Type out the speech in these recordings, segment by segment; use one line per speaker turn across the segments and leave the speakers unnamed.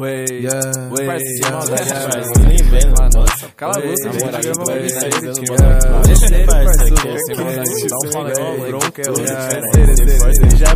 Way,
Yeah.
maldade,
yeah.
parceiro.
Nem vendo,
Mano,
nossa.
Cala a
Way,
boca, gente. ver
yeah.
Deixa ele, parceiro. que bronca, é outra.
Yeah. Já.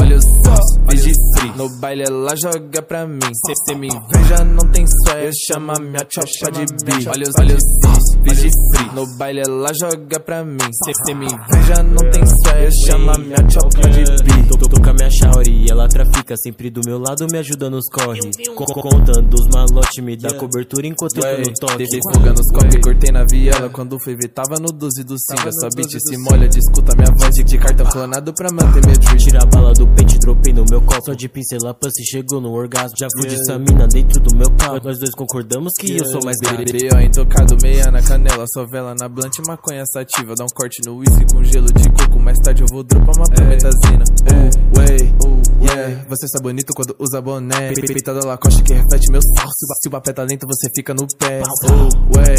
Olha o só, Vigi free. No baile ela joga pra mim. Cê, cê me inveja, não tem sweat. Chama minha chopa de bi. Olha os olha o só, Vigi free. No baile ela joga pra mim. Cê, cê me inveja, não tem sweat. Chama minha chopa de bi.
Tô, tô com a minha Shaori, ela trafica sempre do meu lado, me ajuda nos corre. Co- co- contando os malotes, me dá cobertura enquanto eu tô no toque.
Deixei fuga nos copos e cortei na viela Quando fui ver tava no 12 do Singa Sua beat se molha, discuta minha voz de, de cartão clonado pra manter meu drip
Tira a bala do pente, dropei no meu copo. Só de pincelar pussy, chegou no orgasmo. Já fudi essa mina dentro do meu carro. Nós dois concordamos que eu sou mais.
Bebê, ó, intocado, meia na canela Só vela na blunt, maconha sativa Dá um corte no whisky com gelo de coco Mais tarde eu vou dropar uma prometazina Oh, way, yeah. Você está bonito quando usa boné. Pe- Peitada Lacoste que reflete meu sal Se o papel tá lento, você fica no pé. Oh, way,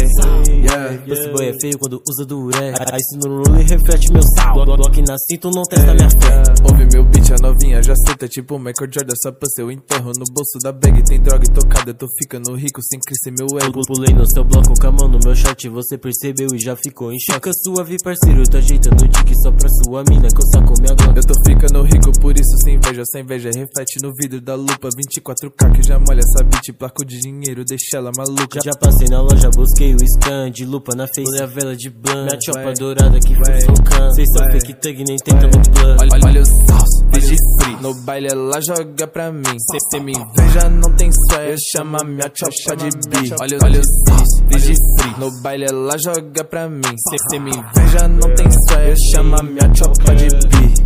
yeah.
Esse boy é feio quando usa duré. Aí se no rolo reflete meu sal. Glock na cinta, não testa minha fé.
Ouve meu beat, a novinha já cita Tipo Michael Jordan, só pra eu enterro No bolso da bag. Tem droga intocada Eu tô ficando rico sem crescer meu ego.
Pu- Pulei no seu bloco com a mão no meu short, você percebeu e já ficou em choque. Fica suave, parceiro, tô ajeitando o dick só pra sua mina que eu saco minha glock.
Eu tô ficando rico, por isso sem inveja, sem inveja Reflete no vidro da lupa. 24K que já molha essa beat Placo de dinheiro, deixa ela maluca.
Já passei na loja, busquei o stand, lupa na face, olha a vela de blanc. Minha chopa dourada que foi focando. Cês são fake thug, nem tenta no plano.
Olha, olha o sauce, Vigi free. No baile ela joga pra mim. Cê, cê me inveja, não tem sweat Chama minha chopa de bi Olha, olha o sauce, Vigi free. No baile ela joga pra mim. Cê, cê me inveja, não tem sweat Chama minha chopa de bi